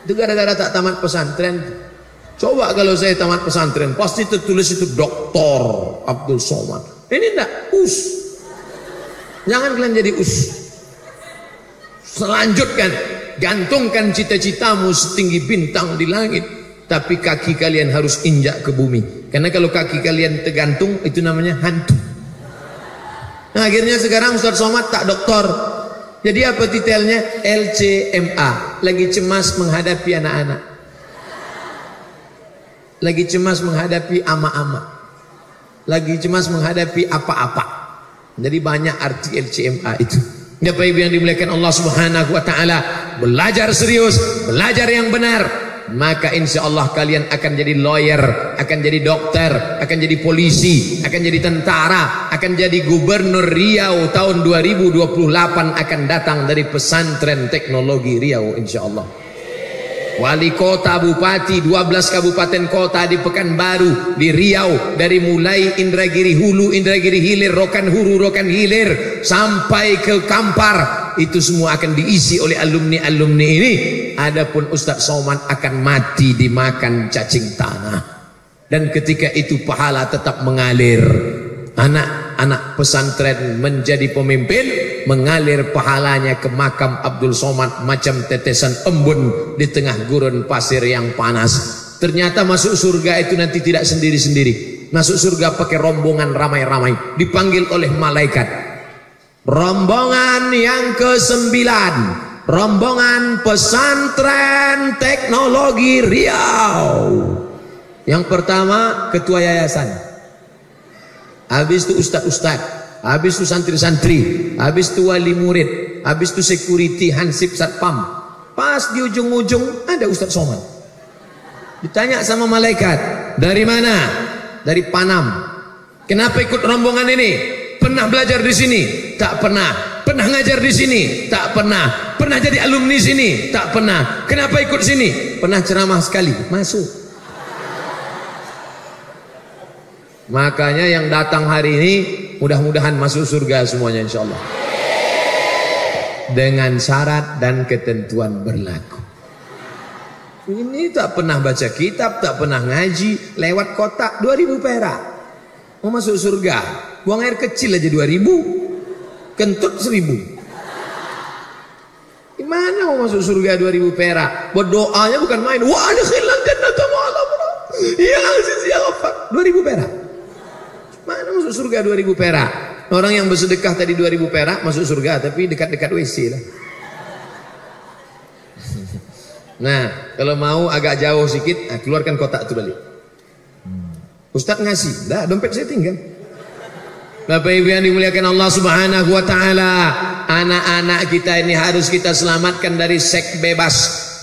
Itu gara-gara tak tamat pesantren. Coba kalau saya tamat pesantren, pasti tertulis itu Doktor Abdul Somad. Ini enggak, us. Jangan kalian jadi us. Selanjutkan, gantungkan cita-citamu setinggi bintang di langit. Tapi kaki kalian harus injak ke bumi. Karena kalau kaki kalian tergantung, itu namanya hantu. Nah akhirnya sekarang Ustaz Somad tak doktor, jadi apa titelnya? LCMA. Lagi cemas menghadapi anak-anak. Lagi cemas menghadapi ama-ama. Lagi cemas menghadapi apa-apa. Jadi banyak arti LCMA itu. Bapak Ibu yang dimuliakan Allah Subhanahu wa taala, belajar serius, belajar yang benar, maka insya Allah kalian akan jadi lawyer, akan jadi dokter, akan jadi polisi, akan jadi tentara, akan jadi gubernur Riau tahun 2028 akan datang dari pesantren teknologi Riau insya Allah. Wali kota, bupati, 12 kabupaten kota di Pekanbaru, di Riau, dari mulai Indragiri Hulu, Indragiri Hilir, Rokan Huru, Rokan Hilir, sampai ke Kampar, itu semua akan diisi oleh alumni-alumni ini. Adapun Ustadz Soman akan mati dimakan cacing tanah. Dan ketika itu pahala tetap mengalir. Anak-anak pesantren menjadi pemimpin, mengalir pahalanya ke makam Abdul Somad macam tetesan embun di tengah gurun pasir yang panas. Ternyata masuk surga itu nanti tidak sendiri-sendiri. Masuk surga pakai rombongan ramai-ramai. Dipanggil oleh malaikat. Rombongan yang ke sembilan. Rombongan pesantren teknologi Riau. Yang pertama ketua yayasan. Habis itu ustad-ustad habis itu santri-santri, habis itu wali murid, habis itu security hansip satpam. Pas di ujung-ujung ada Ustaz Somad. Ditanya sama malaikat, dari mana? Dari Panam. Kenapa ikut rombongan ini? Pernah belajar di sini? Tak pernah. Pernah ngajar di sini? Tak pernah. Pernah jadi alumni sini? Tak pernah. Kenapa ikut sini? Pernah ceramah sekali. Masuk. Makanya yang datang hari ini mudah-mudahan masuk surga semuanya insya Allah. Dengan syarat dan ketentuan berlaku. Ini tak pernah baca kitab, tak pernah ngaji, lewat kotak 2000 perak. Mau masuk surga, buang air kecil aja 2000, kentut 1000. Gimana mau masuk surga 2000 perak? Berdoanya bukan main. Wah, ada khilan jannah ma'alam. Ya aziz ya ghafar. 2000 perak. Mana masuk surga 2000 perak? Orang yang bersedekah tadi 2000 perak masuk surga tapi dekat-dekat WC lah. Nah, kalau mau agak jauh sedikit, nah, keluarkan kotak itu balik. Ustaz ngasih, dah dompet saya tinggal. Bapak Ibu yang dimuliakan Allah Subhanahu wa taala, anak-anak kita ini harus kita selamatkan dari seks bebas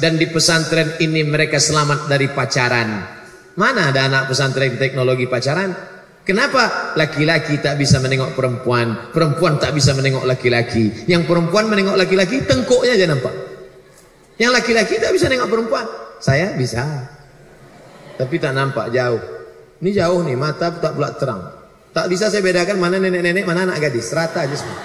dan di pesantren ini mereka selamat dari pacaran. Mana ada anak pesantren teknologi pacaran? Kenapa laki-laki tak bisa menengok perempuan, perempuan tak bisa menengok laki-laki? Yang perempuan menengok laki-laki tengkuknya aja nampak. Yang laki-laki tak bisa menengok perempuan. Saya bisa. Tapi tak nampak jauh. Ini jauh nih, mata tak pula terang. Tak bisa saya bedakan mana nenek-nenek, mana anak gadis. Rata aja semua.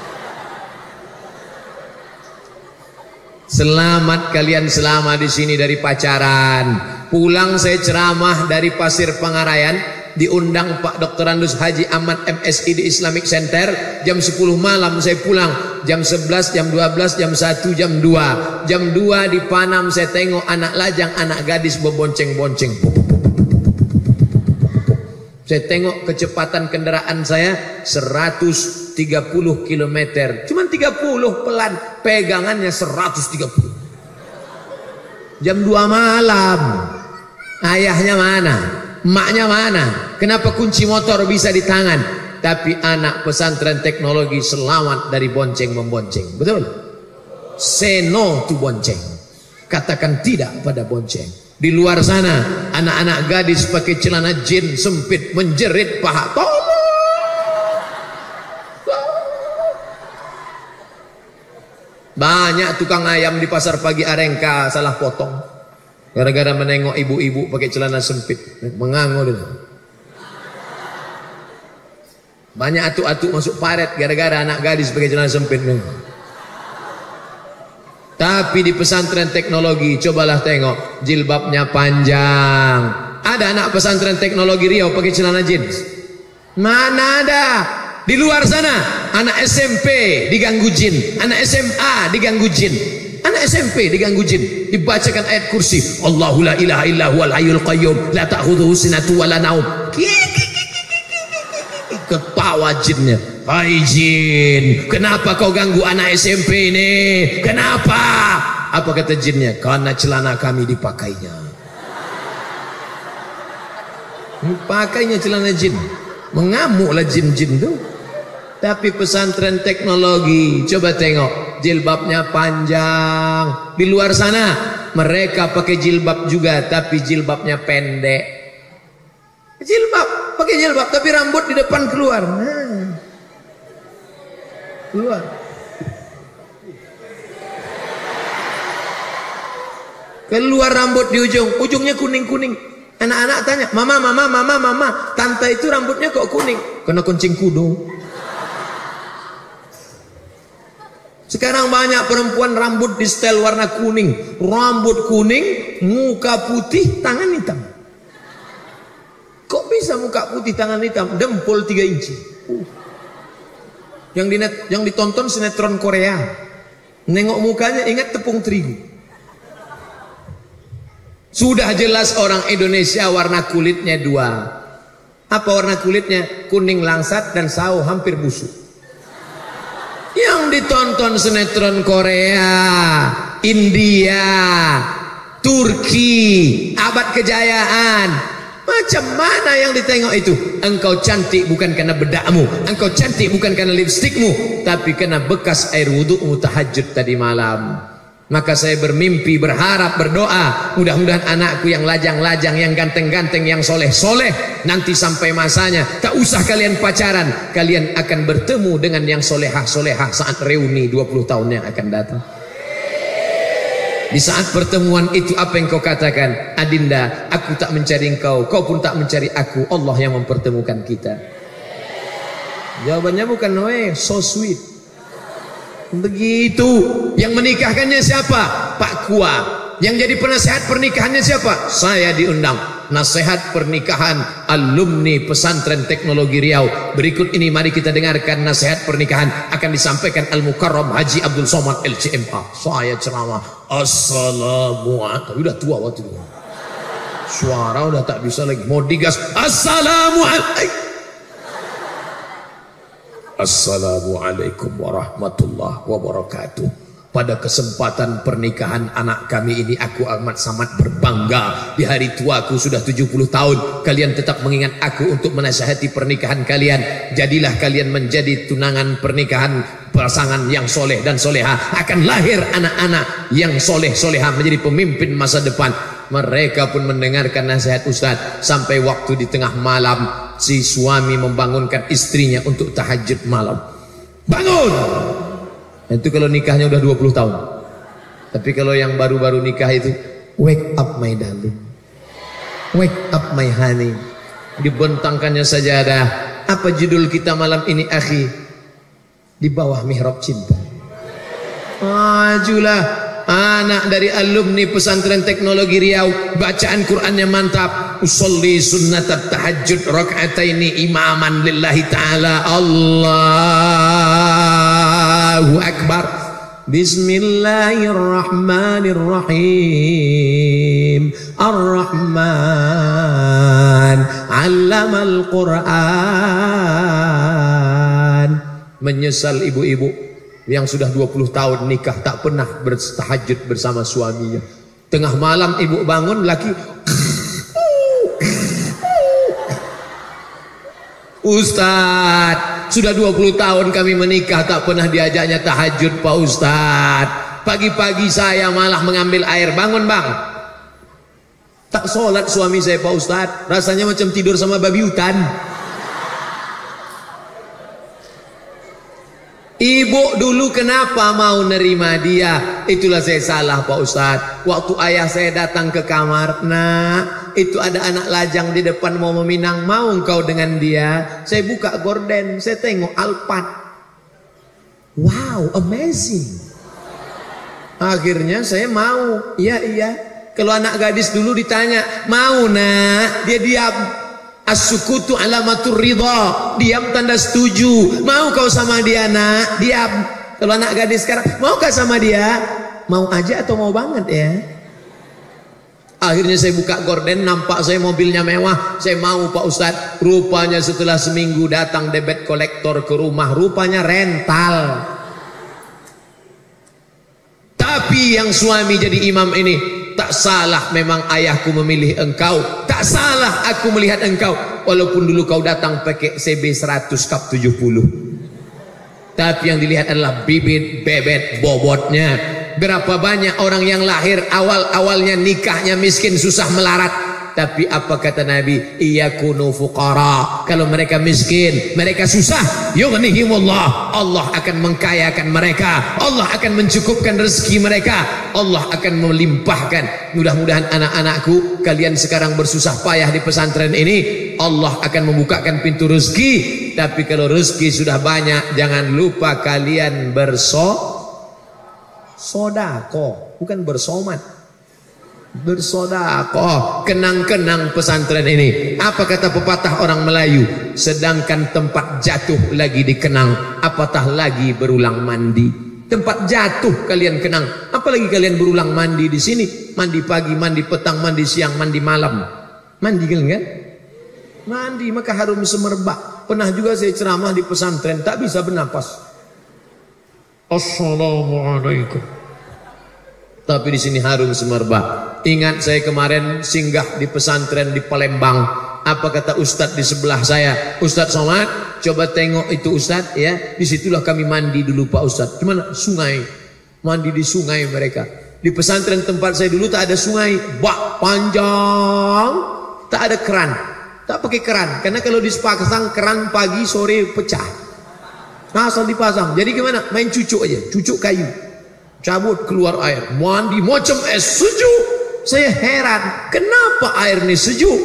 Selamat kalian selama di sini dari pacaran. Pulang saya ceramah dari Pasir Pangarayan, diundang Pak Dr. Andus Haji Ahmad MSI di Islamic Center jam 10 malam saya pulang jam 11 jam 12 jam 1 jam 2 jam 2 di Panam saya tengok anak lajang anak gadis berbonceng-bonceng saya tengok kecepatan kendaraan saya 130 km. Cuman 30 pelan. Pegangannya 130. Jam 2 malam. Ayahnya mana? Maknya mana? Kenapa kunci motor bisa di tangan? Tapi anak pesantren teknologi selamat dari bonceng membonceng. Betul? Say no to bonceng. Katakan tidak pada bonceng. Di luar sana anak-anak gadis pakai celana jin sempit menjerit paha. Tolong. Banyak tukang ayam di pasar pagi Arengka salah potong. Gara-gara menengok ibu-ibu pakai celana sempit. Mengangu dia. Banyak atuk-atuk masuk paret gara-gara anak gadis pakai celana sempit. Tapi di pesantren teknologi, cobalah tengok, jilbabnya panjang. Ada anak pesantren teknologi Riau pakai celana jeans. Mana ada? Di luar sana, anak SMP diganggu jin, anak SMA diganggu jin. Anak SMP diganggu jin, dibacakan ayat kursi. Allahu la ilaha illa huwal hayyul qayyum, la ta'khudhuhu sinatu wa la naum. Ketawa jinnya. Hai jin, kenapa kau ganggu anak SMP ini? Kenapa? Apa kata jinnya? Karena celana kami dipakainya. Pakainya celana jin. Mengamuklah jin-jin tu. Tapi pesantren teknologi, coba tengok, jilbabnya panjang. Di luar sana, mereka pakai jilbab juga, tapi jilbabnya pendek. Jilbab, pakai jilbab, tapi rambut di depan keluar. Nah. Keluar. Keluar rambut di ujung, ujungnya kuning-kuning. Anak-anak tanya, mama, mama, mama, mama, tante itu rambutnya kok kuning? Kena kuncing kudu. Sekarang banyak perempuan rambut di setel warna kuning. Rambut kuning, muka putih, tangan hitam. Kok bisa muka putih, tangan hitam? Dempul 3 inci. Uh yang dinet, yang ditonton sinetron Korea. Nengok mukanya ingat tepung terigu. Sudah jelas orang Indonesia warna kulitnya dua. Apa warna kulitnya? Kuning langsat dan sawo hampir busuk. Yang ditonton sinetron Korea, India, Turki, abad kejayaan, macam mana yang ditengok itu? Engkau cantik bukan karena bedakmu, engkau cantik bukan karena lipstikmu, tapi karena bekas air wudukmu tahajud tadi malam. Maka saya bermimpi, berharap, berdoa Mudah-mudahan anakku yang lajang-lajang Yang ganteng-ganteng, yang soleh-soleh Nanti sampai masanya Tak usah kalian pacaran Kalian akan bertemu dengan yang solehah-solehah Saat reuni 20 tahun yang akan datang di saat pertemuan itu apa yang kau katakan? Adinda, aku tak mencari engkau, kau pun tak mencari aku. Allah yang mempertemukan kita. Jawabannya bukan Noe, so sweet. Begitu. Yang menikahkannya siapa? Pak Kua. Yang jadi penasehat pernikahannya siapa? Saya diundang nasihat pernikahan alumni pesantren teknologi Riau. Berikut ini mari kita dengarkan nasihat pernikahan akan disampaikan Al-Mukarram Haji Abdul Somad LCMA. Saya ceramah. Assalamualaikum. Udah tua waktu itu. Suara udah tak bisa lagi. Mau digas. Assalamualaikum. Assalamualaikum warahmatullahi wabarakatuh. pada kesempatan pernikahan anak kami ini aku amat sangat berbangga. Di hari tuaku sudah 70 tahun. Kalian tetap mengingat aku untuk menasihati pernikahan kalian. Jadilah kalian menjadi tunangan pernikahan pasangan yang soleh dan soleha. Akan lahir anak-anak yang soleh soleha menjadi pemimpin masa depan mereka pun mendengarkan nasihat Ustaz sampai waktu di tengah malam si suami membangunkan istrinya untuk tahajud malam bangun itu kalau nikahnya udah 20 tahun. Tapi kalau yang baru-baru nikah itu wake up my darling. Wake up my honey. Dibentangkannya saja ada apa judul kita malam ini akhi? Di bawah mihrab cinta. Majulah anak dari alumni pesantren teknologi Riau bacaan Qurannya mantap. Usolli sunnat tahajud rakaataini imaman lillahi taala. Allah Allahu Akbar. Bismillahirrahmanirrahim. Ar-Rahman. Allamal Quran. Menyesal ibu-ibu yang sudah 20 tahun nikah tak pernah bertahajud bersama suaminya. Tengah malam ibu bangun laki Ustaz, sudah 20 tahun kami menikah tak pernah diajaknya tahajud Pak Ustaz. Pagi-pagi saya malah mengambil air. Bangun bang. Tak sholat suami saya Pak Ustaz. Rasanya macam tidur sama babi hutan. Ibu dulu kenapa mau nerima dia? Itulah saya salah Pak Ustadz. Waktu ayah saya datang ke kamar, nah itu ada anak lajang di depan mau meminang, mau engkau dengan dia? Saya buka gorden, saya tengok alpat. Wow, amazing. Akhirnya saya mau, iya iya. Kalau anak gadis dulu ditanya, mau nak? Dia diam. As-sukutu alamatur ridha. Diam tanda setuju. Mau kau sama dia nak? Diam. Kalau anak gadis sekarang, mau kau sama dia? Mau aja atau mau banget ya? Akhirnya saya buka gorden, nampak saya mobilnya mewah. Saya mau Pak Ustadz. Rupanya setelah seminggu datang debit kolektor ke rumah. Rupanya rental. Tapi yang suami jadi imam ini tak salah memang ayahku memilih engkau. Tak salah aku melihat engkau. Walaupun dulu kau datang pakai CB 100 kap 70 tapi yang dilihat adalah bibit bebet bobotnya. Berapa banyak orang yang lahir awal-awalnya nikahnya miskin susah melarat tapi apa kata Nabi? Iyakunu fuqara. Kalau mereka miskin, mereka susah, yughnihimullah. Allah akan mengkayakan mereka. Allah akan mencukupkan rezeki mereka. Allah akan melimpahkan. Mudah-mudahan anak-anakku kalian sekarang bersusah payah di pesantren ini, Allah akan membukakan pintu rezeki. Tapi kalau rezeki sudah banyak, jangan lupa kalian berso sodako, bukan bersomat bersodakoh. Kenang-kenang pesantren ini. Apa kata pepatah orang Melayu? Sedangkan tempat jatuh lagi dikenang apatah lagi berulang mandi. Tempat jatuh kalian kenang apalagi kalian berulang mandi di sini. Mandi pagi mandi petang mandi siang mandi malam. Mandi kan kan? Mandi maka harum semerbak. Pernah juga saya ceramah di pesantren tak bisa bernapas. Assalamualaikum. Tapi di sini harum semerbak. Ingat saya kemarin singgah di pesantren di Palembang. Apa kata Ustadz di sebelah saya? Ustadz Somad, coba tengok itu Ustadz ya. Di situlah kami mandi dulu Pak Ustadz. Gimana? Sungai. Mandi di sungai mereka. Di pesantren tempat saya dulu tak ada sungai. Bak panjang. Tak ada keran. Tak pakai keran. Karena kalau dipasang keran pagi sore pecah. Nah, asal dipasang. Jadi gimana? Main cucuk aja. Cucuk kayu cabut keluar air, mandi macam es sejuk. Saya heran, kenapa air ini sejuk?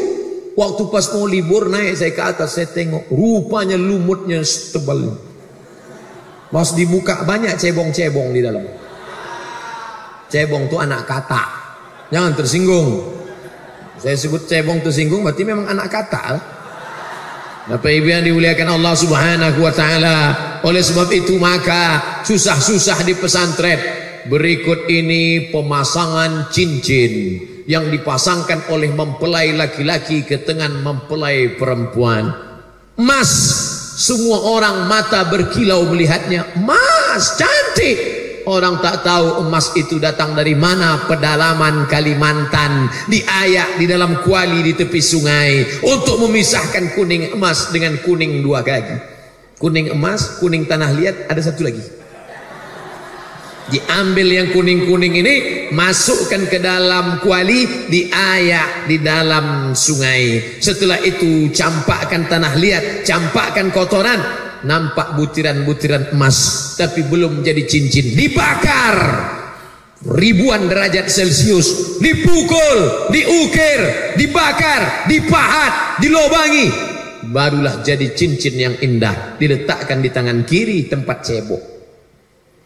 Waktu pas mau libur naik saya ke atas, saya tengok rupanya lumutnya tebal. Pas dibuka banyak cebong-cebong di dalam. Cebong itu anak kata. Jangan tersinggung. Saya sebut cebong tersinggung berarti memang anak kata. Bapak Ibu yang dimuliakan Allah Subhanahu wa taala. Oleh sebab itu maka susah-susah di pesantren Berikut ini pemasangan cincin yang dipasangkan oleh mempelai laki-laki ke tengah mempelai perempuan. Mas, semua orang mata berkilau melihatnya. Mas, cantik. Orang tak tahu emas itu datang dari mana pedalaman Kalimantan diayak di dalam kuali di tepi sungai untuk memisahkan kuning emas dengan kuning dua kaki. Kuning emas, kuning tanah liat, ada satu lagi. Diambil yang kuning-kuning ini, masukkan ke dalam kuali, diayak di dalam sungai. Setelah itu campakkan tanah liat, campakkan kotoran, nampak butiran-butiran emas tapi belum jadi cincin. Dibakar! Ribuan derajat celcius. Dipukul diukir dibakar dipahat dilobangi. Barulah jadi cincin yang indah diletakkan di tangan kiri tempat cebok.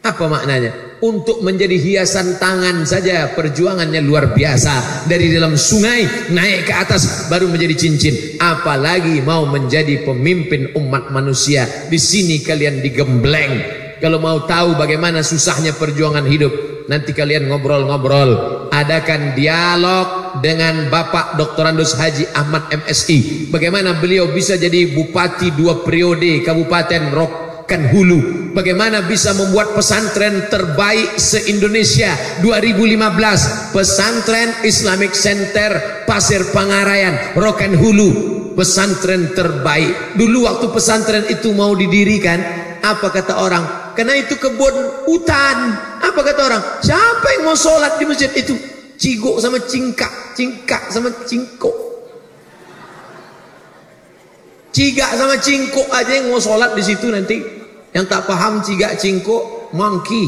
Apa maknanya? Untuk menjadi hiasan tangan saja perjuangannya luar biasa. Dari dalam sungai naik ke atas baru menjadi cincin. Apalagi mau menjadi pemimpin umat manusia. Di sini kalian digembleng. Kalau mau tahu bagaimana susahnya perjuangan hidup, nanti kalian ngobrol-ngobrol. Adakan dialog dengan Bapak Dr. Andus Haji Ahmad MSI. Bagaimana beliau bisa jadi bupati dua periode Kabupaten Rok Kan hulu. Bagaimana bisa membuat pesantren terbaik se-Indonesia? 2015 pesantren Islamic Center Pasir Pangarayan Rokan Hulu. Pesantren terbaik. Dulu waktu pesantren itu mau didirikan apa kata orang? Karena itu kebun hutan. Apa kata orang? Siapa yang mau sholat di masjid itu? Cigok sama cingkak cingkak sama cingkok cigak sama cingkok aja yang mau sholat di situ nanti yang tak paham cigak cingkuk, monkey.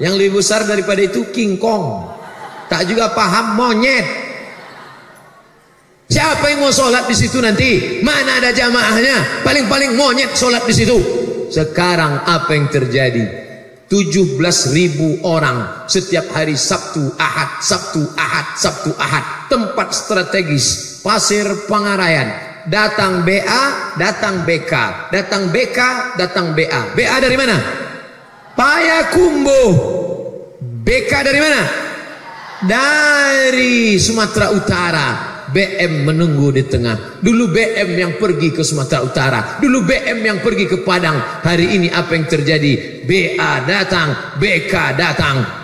Yang lebih besar daripada itu king kong. Tak juga paham monyet. Siapa yang mau sholat di situ nanti? Mana ada jamaahnya? Paling-paling monyet sholat di situ. Sekarang apa yang terjadi? 17 ribu orang setiap hari Sabtu, Ahad, Sabtu, Ahad, Sabtu, Ahad. Tempat strategis, Pasir Pangarayan, datang BA, datang BK, datang BK, datang BA. BA dari mana? Payakumbuh. BK dari mana? Dari Sumatera Utara. BM menunggu di tengah. Dulu BM yang pergi ke Sumatera Utara. Dulu BM yang pergi ke Padang. Hari ini apa yang terjadi? BA datang, BK datang.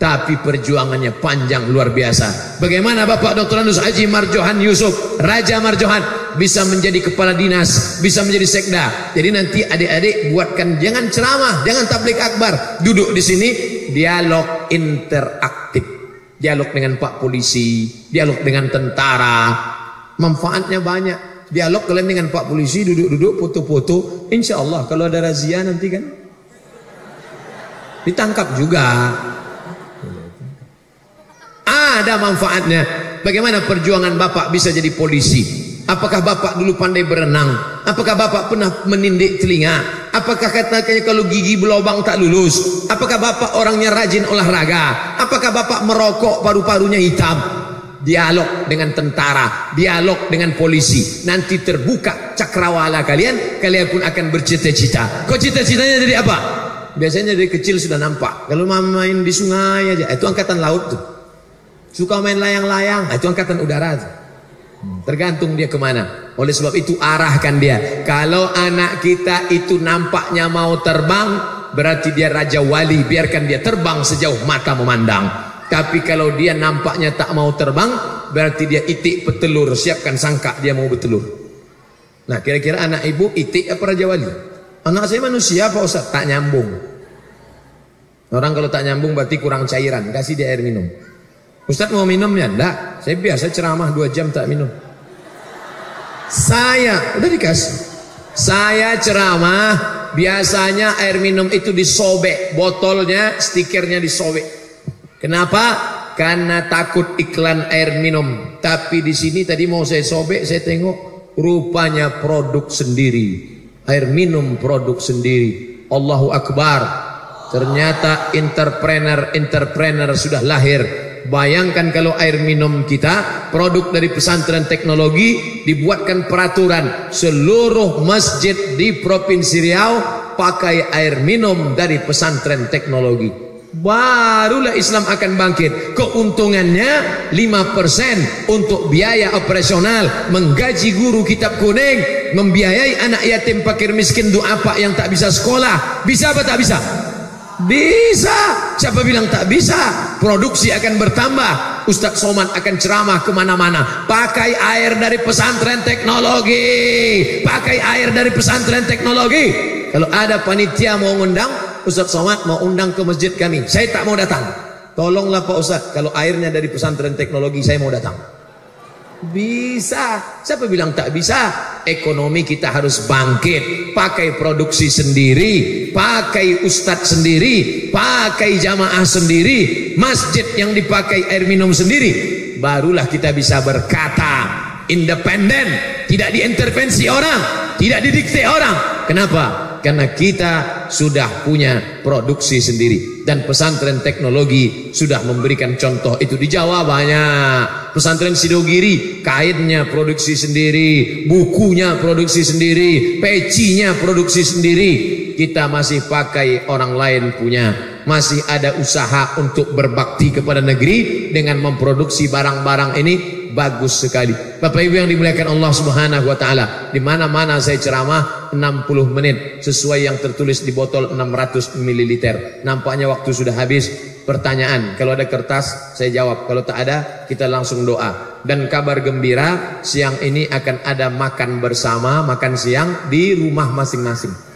Tapi perjuangannya panjang luar biasa. Bagaimana Bapak Dr. Andus Haji Marjohan Yusuf, Raja Marjohan bisa menjadi kepala dinas, bisa menjadi sekda. Jadi nanti adik-adik buatkan jangan ceramah, jangan tablik akbar. Duduk di sini dialog interaktif. Dialog dengan Pak Polisi, dialog dengan tentara. Manfaatnya banyak. Dialog kalian dengan Pak Polisi duduk-duduk foto-foto. Insya Allah kalau ada razia nanti kan ditangkap juga ada manfaatnya. Bagaimana perjuangan Bapak bisa jadi polisi? Apakah Bapak dulu pandai berenang? Apakah Bapak pernah menindik telinga? Apakah katanya kalau gigi berlubang tak lulus? Apakah Bapak orangnya rajin olahraga? Apakah Bapak merokok paru-parunya hitam? Dialog dengan tentara, dialog dengan polisi. Nanti terbuka cakrawala kalian, kalian pun akan bercita-cita. Kok cita-citanya jadi apa? Biasanya dari kecil sudah nampak. Kalau main di sungai aja, itu angkatan laut tuh. Suka main layang-layang, nah, itu angkatan udara. Tergantung dia ke mana. Oleh sebab itu arahkan dia. Kalau anak kita itu nampaknya mau terbang, berarti dia raja wali. Biarkan dia terbang sejauh mata memandang. Tapi kalau dia nampaknya tak mau terbang, berarti dia itik petelur. Siapkan sangka dia mau betelur. Nah kira-kira anak ibu itik apa raja wali? Anak saya manusia apa Ustaz? Tak nyambung. Orang kalau tak nyambung berarti kurang cairan. Kasih dia air minum. Ustaz mau minumnya? Enggak. Saya biasa ceramah dua jam tak minum. Saya, udah dikasih. Saya ceramah, biasanya air minum itu disobek. Botolnya, stikernya disobek. Kenapa? Karena takut iklan air minum. Tapi di sini tadi mau saya sobek, saya tengok rupanya produk sendiri. Air minum produk sendiri. Allahu Akbar. Ternyata entrepreneur-entrepreneur sudah lahir Bayangkan kalau air minum kita produk dari pesantren teknologi dibuatkan peraturan seluruh masjid di Provinsi Riau pakai air minum dari pesantren teknologi. Barulah Islam akan bangkit. Keuntungannya 5% untuk biaya operasional, menggaji guru kitab kuning, membiayai anak yatim fakir miskin doa apa yang tak bisa sekolah. Bisa apa tak bisa? Bisa. Siapa bilang tak bisa? Produksi akan bertambah. Ustadz Somad akan ceramah ke mana-mana. Pakai air dari pesantren teknologi. Pakai air dari pesantren teknologi. Kalau ada panitia mau undang, Ustadz Somad mau undang ke masjid kami. Saya tak mau datang. Tolonglah Pak Ustadz, kalau airnya dari pesantren teknologi saya mau datang. Bisa. Siapa bilang tak bisa? Ekonomi kita harus bangkit. Pakai produksi sendiri. Pakai ustadz sendiri. Pakai jamaah sendiri. Masjid yang dipakai air minum sendiri. Barulah kita bisa berkata. Independen. Tidak diintervensi orang. Tidak didikte orang. Kenapa? karena kita sudah punya produksi sendiri. Dan pesantren teknologi sudah memberikan contoh itu di Jawa banyak. Pesantren Sidogiri kainnya produksi sendiri bukunya produksi sendiri pecinya produksi sendiri. Kita masih pakai orang lain punya. Masih ada usaha untuk berbakti kepada negeri dengan memproduksi barang-barang ini bagus sekali. Bapak Ibu yang dimuliakan Allah Subhanahu wa taala, di mana-mana saya ceramah 60 menit sesuai yang tertulis di botol 600 ml. Nampaknya waktu sudah habis. Pertanyaan, kalau ada kertas saya jawab, kalau tak ada kita langsung doa. Dan kabar gembira, siang ini akan ada makan bersama, makan siang di rumah masing-masing.